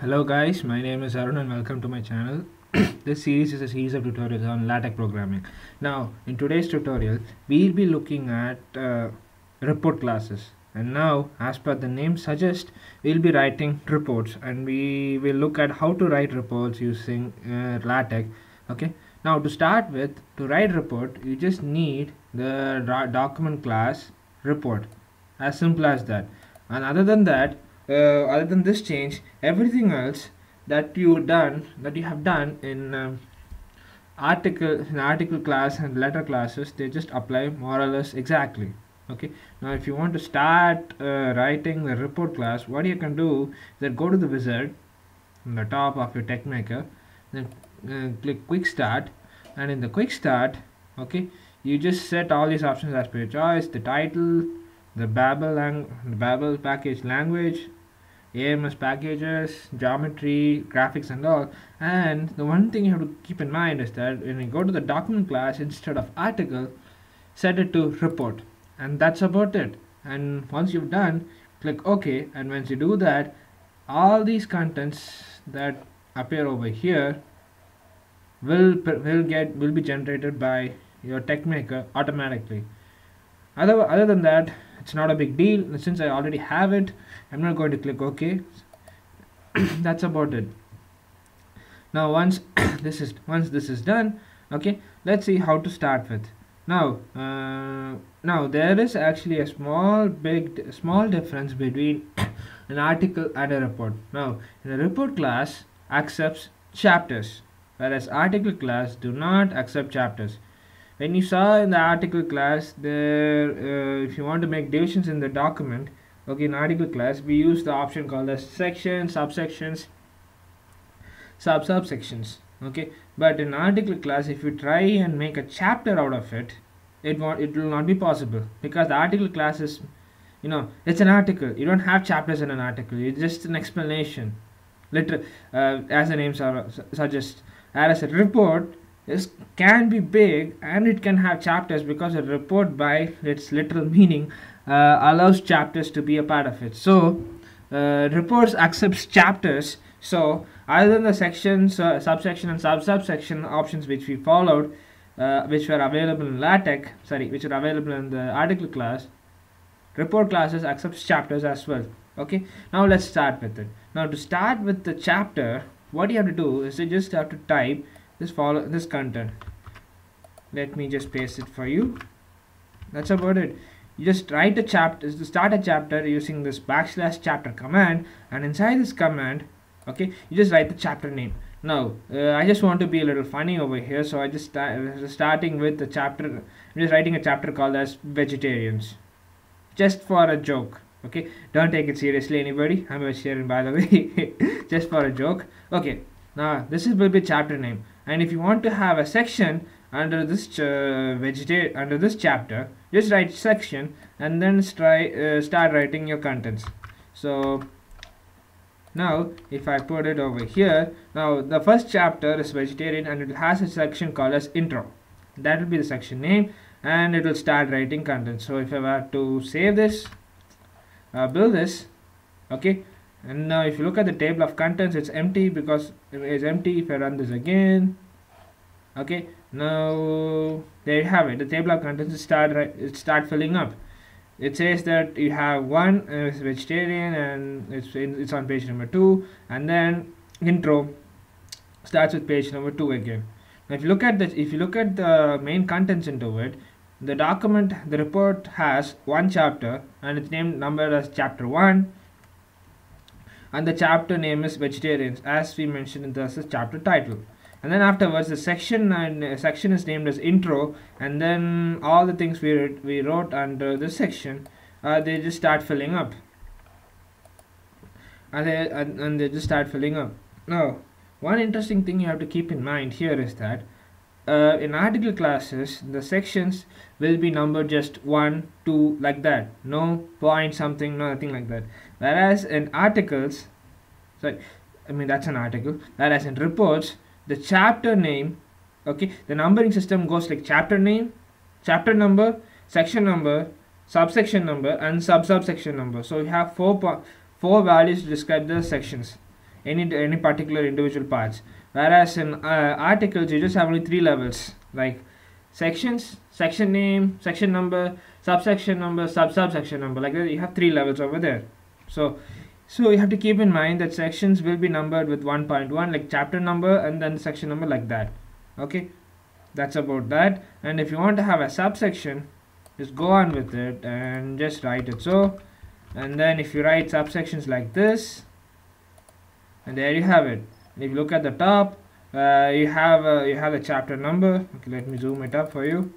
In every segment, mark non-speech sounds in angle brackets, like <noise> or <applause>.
Hello guys, my name is Arun and welcome to my channel. <coughs> this series is a series of tutorials on LaTeX programming. Now, in today's tutorial, we'll be looking at uh, report classes. And now, as per the name suggests, we'll be writing reports and we will look at how to write reports using uh, LaTeX. Okay. Now, to start with, to write report, you just need the document class report. As simple as that. And other than that, uh, other than this change everything else that you done that you have done in um, article in article class and letter classes they just apply more or less exactly okay? Now if you want to start uh, writing the report class what you can do is that go to the wizard on the top of your Texmaker then uh, click quick start and in the quick start okay you just set all these options as per your choice the title the Babel lang- the Babel package language AMS packages, geometry, graphics, and all. And the one thing you have to keep in mind is that when you go to the document class, instead of article, set it to report. And that's about it. And once you've done, click OK. And once you do that, all these contents that appear over here will will get will be generated by your Texmaker automatically. Other, other than that, it's not a big deal. Since I already have it I'm not going to click OK. <coughs> That's about it. Now once <coughs> this is once this is done okay let's see how to start with. Now uh, now there is actually a small big small difference between <coughs> an article and a report. Now in a report class accepts chapters whereas article class do not accept chapters when you saw in the article class there uh, if you want to make divisions in the document okay in article class we use the option called as sections subsections sub subsections okay? But in article class if you try and make a chapter out of it it won't it will not be possible because the article class is you know it's an article. You don't have chapters in an article. It's just an explanation. Liter uh, as the name su- suggests. Whereas a report this can be big and it can have chapters because a report by its literal meaning uh, allows chapters to be a part of it. So uh, reports accepts chapters. So other than the sections uh, subsection and sub subsection options which we followed uh, which were available in latex sorry which are available in the article class report classes accepts chapters as well. Okay? Now let's start with it. Now to start with the chapter what you have to do is you just have to type this follow this content. Let me just paste it for you. That's about it. You just write a chapter start a chapter using this backslash chapter command and inside this command okay you just write the chapter name. Now uh, i just want to be a little funny over here so i just sta- starting with the chapter i'm just writing a chapter called as vegetarians. Just for a joke okay? Don't take it seriously anybody. I'm a vegetarian by the <laughs> way. Just for a joke. Okay now this is will be chapter name and if you want to have a section under this uh, under this chapter just write section and then try uh, start writing your contents. So now if i put it over here now the first chapter is vegetarian and it has a section called as intro. That will be the section name and it will start writing content so if i were to save this uh, build this okay and now if you look at the table of contents it's empty because it is empty if i run this again. Okay now there you have it. The table of contents start it start filling up. It says that you have one uh, is vegetarian and it's in, it's on page number two. And then intro starts with page number two again. Now if you look at the if you look at the main contents into it the document the report has one chapter and it's named numbered as chapter one and the chapter name is vegetarians as we mentioned in the chapter title. And then afterwards the section and uh, section is named as intro and then all the things we we wrote under this section uh, they just start filling up. And they and, and they just start filling up. Now one interesting thing you have to keep in mind here is that uh, in article classes the sections will be numbered just one two like that. No point something nothing like that whereas in articles sorry i mean that's an article. Whereas in reports the chapter name okay the numbering system goes like chapter name chapter number section number subsection number and sub subsection number. So you have four four values to describe the sections any any particular individual parts. Whereas in uh, articles you just have only three levels like sections section name section number subsection number sub subsection number. Like that you have three levels over there so so you have to keep in mind that sections will be numbered with 1.1 like chapter number and then section number like that. Okay? That's about that. And if you want to have a subsection just go on with it and just write it. So and then if you write subsections like this and there you have it. If you look at the top uh, you have uh, you have the chapter number. Okay let me zoom it up for you.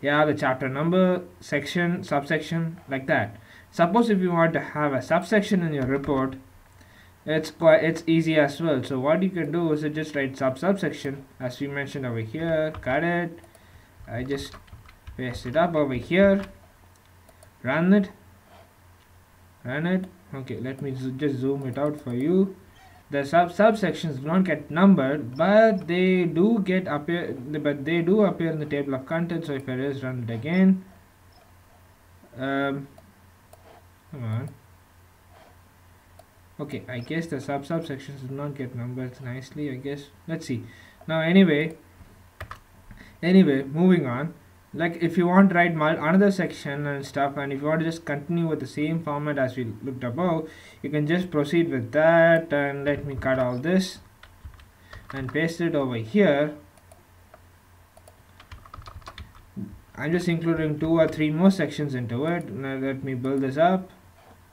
Yeah the chapter number section subsection like that suppose if you want to have a subsection in your report it's quite it's easy as well. So what you can do is just write sub subsection as we mentioned over here cut it. I just paste it up over here. Run it. Run it. Okay let me just zoom it out for you. The sub subsections do not get numbered but they do get appear but they do appear in the table of contents. So if I just run it again um, come on. Okay I guess the sub subsections do not get numbered nicely I guess. Let's see. Now anyway anyway moving on. Like if you want to write another section and stuff and if you want to just continue with the same format as we looked above you can just proceed with that and let me cut all this and paste it over here. I'm just including two or three more sections into it. Now let me build this up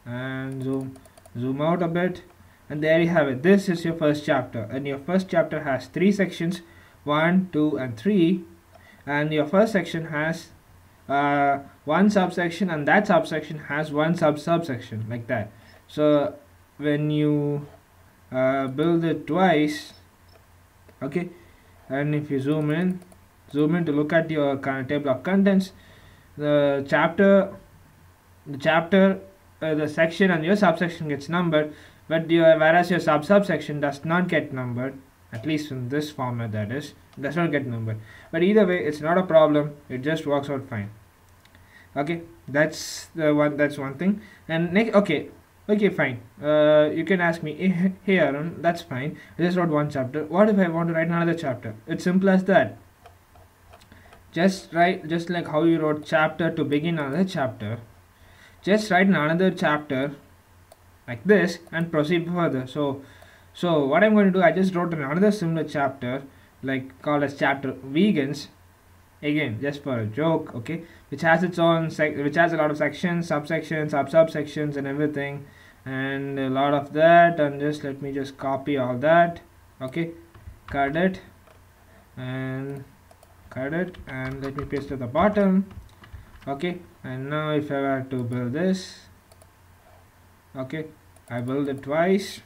and zoom zoom out a bit. And there you have it. This is your first chapter. And your first chapter has three sections. One two and three. And your first section has uh, one subsection and that subsection has one sub subsection like that. So when you uh, build it twice okay. And if you zoom in zoom in to look at your table of contents. The chapter the chapter uh, the section and your subsection gets numbered but your whereas your sub subsection does not get numbered at least in this format that is does not get numbered. But either way it's not a problem it just works out fine. Okay that's the one that's one thing. And next okay okay fine. Uh, you can ask me eh, hey Arun that's fine. I just wrote one chapter. What if I want to write another chapter? It's simple as that. Just write just like how you wrote chapter to begin another chapter just write another chapter like this and proceed further. So so what I'm going to do I just wrote another similar chapter like called as chapter vegans. Again just for a joke okay? Which has its own which has a lot of sections subsections sub subsections and everything. And a lot of that and just let me just copy all that okay? Cut it and cut it and let me paste at the bottom okay and now if I were to build this okay I build it twice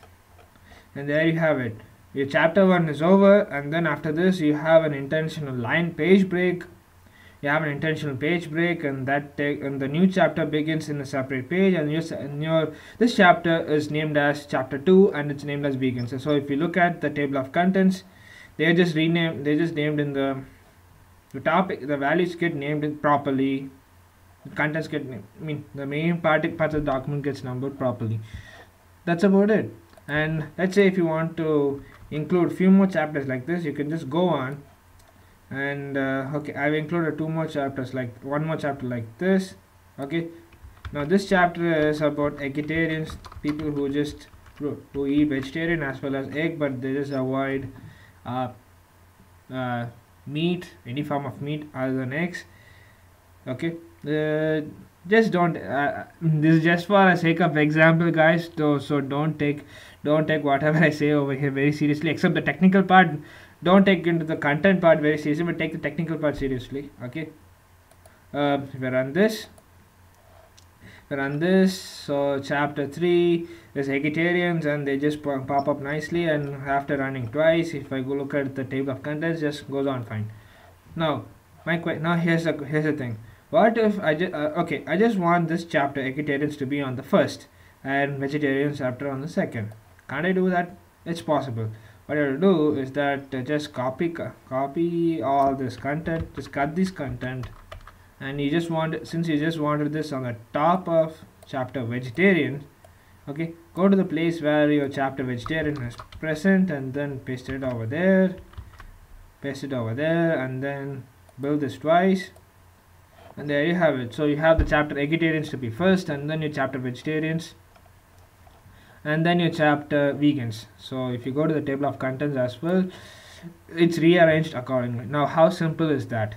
and there you have it. Your chapter 1 is over and then after this you have an intentional line page break. You have an intentional page break and that take and the new chapter begins in a separate page and your, and your this chapter is named as chapter 2 and it's named as vegans so if you look at the table of contents they're just renamed they just named in the the topic the values get named properly contents get i mean the main part part of the document gets numbered properly. That's about it. And let's say if you want to include few more chapters like this you can just go on and uh, okay I've included two more chapters like one more chapter like this okay? Now this chapter is about vegetarians people who just who eat vegetarian as well as egg but they just avoid uh, uh, meat any form of meat other than eggs okay? Uh, just don't uh, this is just for a sake of example guys. So, so don't take don't take whatever i say over here very seriously except the technical part. Don't take into the content part very seriously but take the technical part seriously. Okay? Uh, if I run this we run this so chapter 3 is vegetarians and they just pop up nicely and after running twice if I go look at the table of contents just goes on fine. Now my now here's a here's the thing what if I just uh, okay I just want this chapter vegetarians to be on the first and vegetarians chapter on the second. Can't I do that? It's possible. What I'll do is that uh, just copy copy all this content just cut this content and you just want since you just wanted this on the top of chapter vegetarian okay go to the place where your chapter vegetarian is present and then paste it over there paste it over there and then build this twice and there you have it. So you have the chapter vegetarians to be first and then your chapter vegetarians and then your chapter vegans. So if you go to the table of contents as well it's rearranged accordingly. Now how simple is that